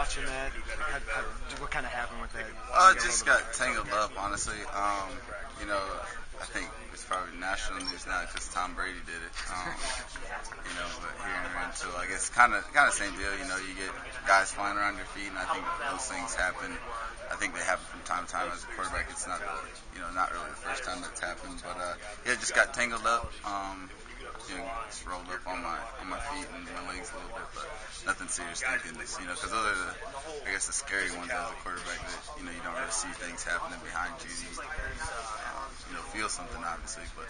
watching that? How, how, what kind of happened with that? Uh, just got tangled up, honestly. Um, you know, I think it's probably national news now because Tom Brady did it. Um, you know, but here in Rantoul, I guess kind of kind of same deal. You know, you get guys flying around your feet, and I think those things happen. I think they happen from time to time as a quarterback. It's not, you know, not really the first time that's happened, but uh, yeah, just got tangled up. Um, you know, just rolled up on my on my feet and my legs a little bit, but nothing serious. Thank goodness, you know, because those are the, I guess, the scary ones as a quarterback that you know you don't really see things happening behind you. You, you know, feel something obviously, but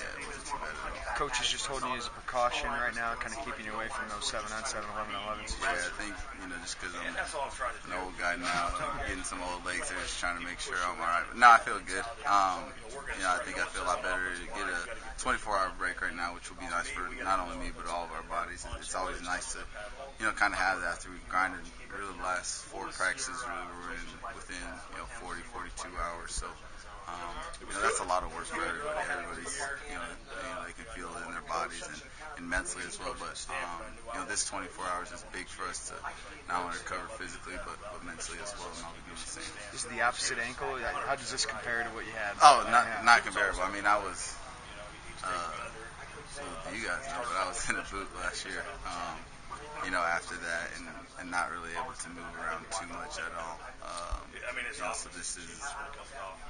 yeah, it wasn't too bad at all. Coach is just holding you as a precaution right now, kind of keeping you away from those seven on seven, 11 on 11 Yeah, I think you know just because I'm an old guy now, getting some old legs, they're just trying to make sure I'm all right. But no, I feel good. Um, you know, I think I feel a lot better to get a 24-hour break right now, which will be nice for not only me but all of our bodies. It's always nice to, you know, kind of have that after we've grinded really the last four practices. Really, we're in within you know 40, 42 hours. So, um, you know, that's a lot of work for everybody. Everybody's, you know, you know they can feel it in their bodies and, and mentally as well. But um, you know, this 24 hours is big for us to not only recover physically but, but mentally as well, and I'll be doing the same. This is the opposite ankle. How does this compare to what you had? Oh, not not comparable. I mean, I was. You guys know, but I was in a boot last year. Um, you know, after that, and, and not really able to move around too much at all. Um, you know, so this is,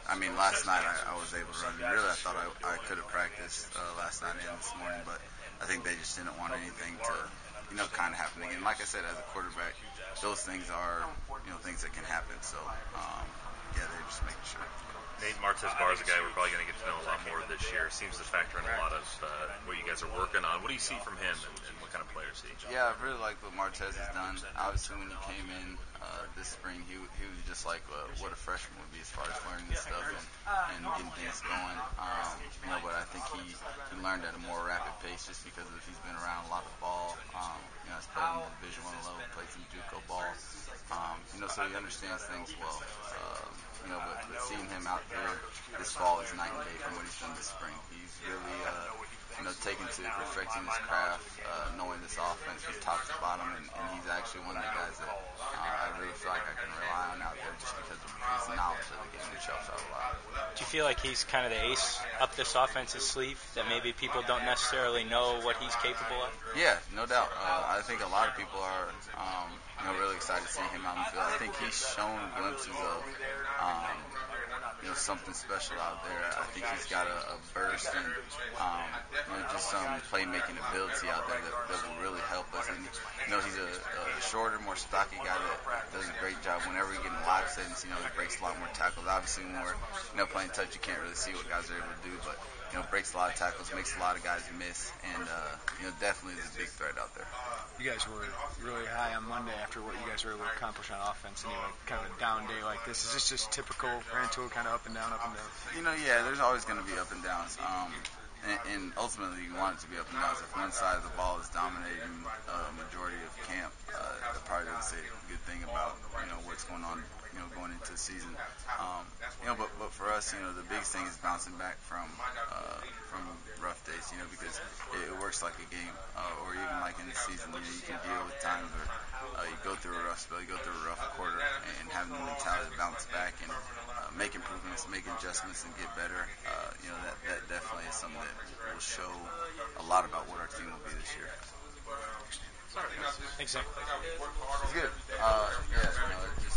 I mean, last night I, I was able to run. Really, I thought I, I could have practiced uh, last night and this morning, but I think they just didn't want anything to, you know, kind of happening. And Like I said, as a quarterback, those things are, you know, things that can happen. So, um, yeah, they're just making sure. Nate Martize Barr is a guy we're probably going to get to know a lot more this year. Seems to factor in a lot of uh, what you guys are working on. What do you see from him, and, and what kind of player is he? Yeah, I really like what Martize has done. Obviously, when he came in uh, this spring, he he was just like uh, what a freshman would be as far as learning this stuff and, and getting things going. Um, you know, but I think he he learned at a more rapid pace just because of he's been around a lot of ball. Um, you know, he's played in the Division One level, played some JUCO ball. Um, you know, so he understands things well. Um, you know, but, but seeing him out there this fall is night and day from what he's done this spring. He's really, uh, you know, taken to perfecting his craft, uh, knowing this offense from top to bottom, and, and he's actually one of the guys that uh, I really feel like I can rely on just because of his knowledge of the game, which helps out a lot. Do you feel like he's kind of the ace up this offensive sleeve that maybe people don't necessarily know what he's capable of? Yeah, no doubt. Uh, I think a lot of people are, um, you know, really excited to see him out in the field. I think he's shown glimpses of um, you know, something special out there. I think he's got a, a burst and, um, you some playmaking ability out there that, that will really help us. And, you know, he's a, a shorter, more stocky guy that does a great job whenever we get in live settings. You know, he breaks a lot more tackles. Obviously, when we're, you know, playing touch, you can't really see what guys are able to do, but, you know, breaks a lot of tackles, makes a lot of guys miss, and, uh, you know, definitely is a big threat out there. You guys were really high on Monday after what you guys were able to accomplish on offense, and you know, kind of a down day like this. Is this just typical Rantoul kind of up and down, up and down? You know, yeah, there's always going to be up and downs. Um, and, and ultimately, you want it to be up and down. So if one side of the ball is dominating a uh, majority of camp, uh, that probably doesn't say a good thing about you know what's going on, you know, going into the season. Um, you know, but but for us, you know, the biggest thing is bouncing back from uh, from rough days. You know, because it, it works like a game, uh, or even like in the season, you know, you can deal with times where uh, you go through a rough spell, you go through a rough quarter, and having the mentality to bounce back and uh, make improvements, make adjustments, and get better, uh, you know, that, that definitely is something that will show a lot about what our team will be this year. Thanks. Exactly. Good. Uh, yeah, you